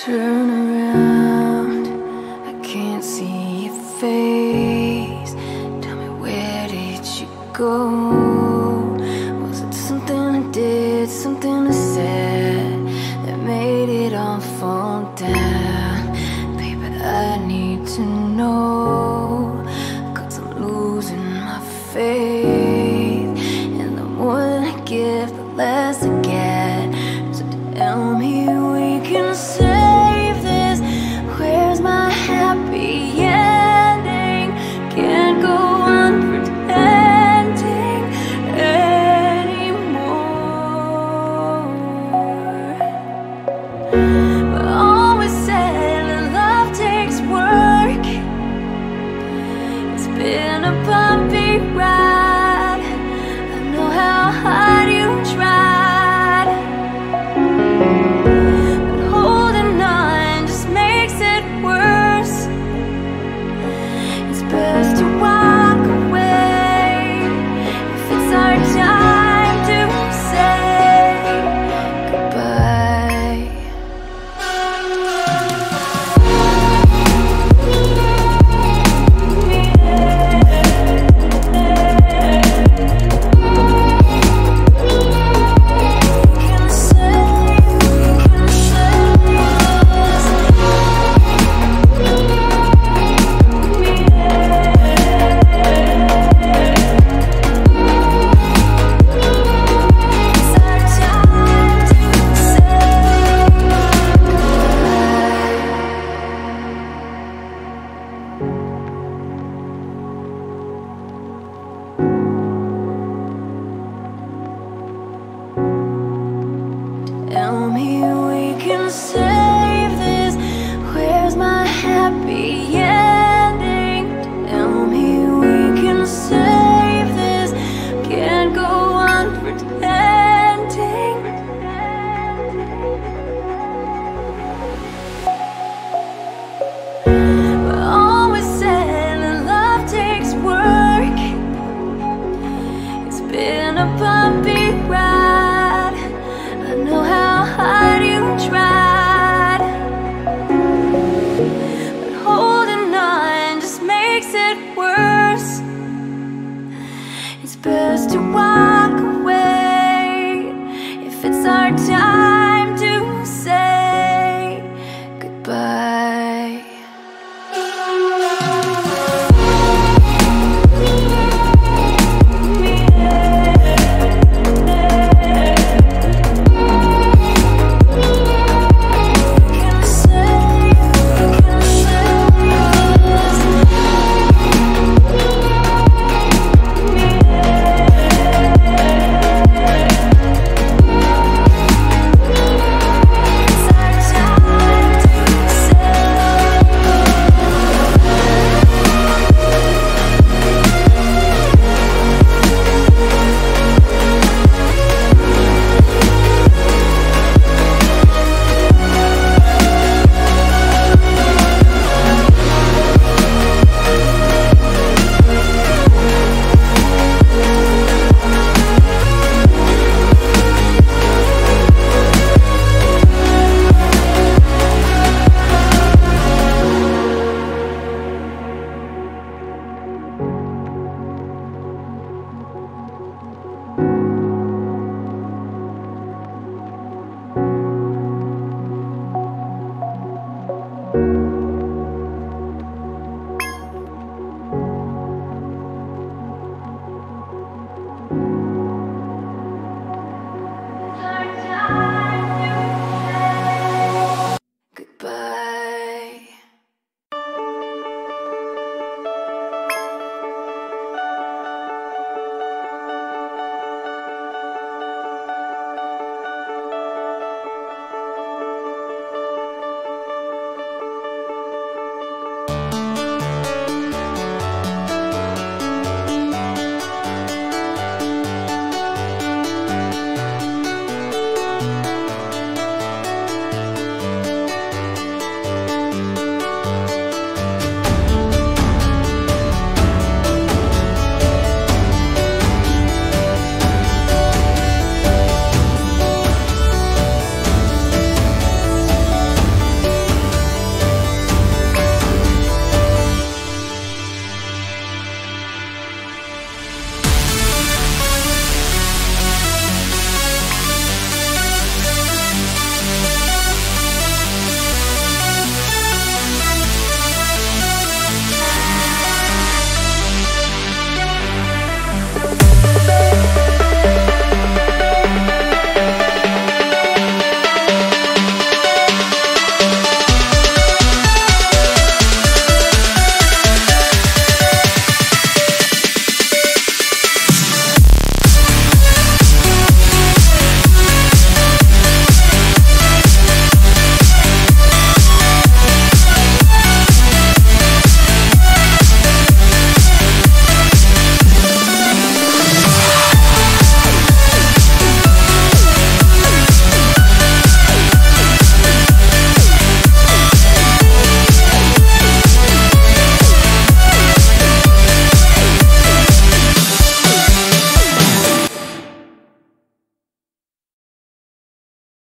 Turn around, But always we if it's our time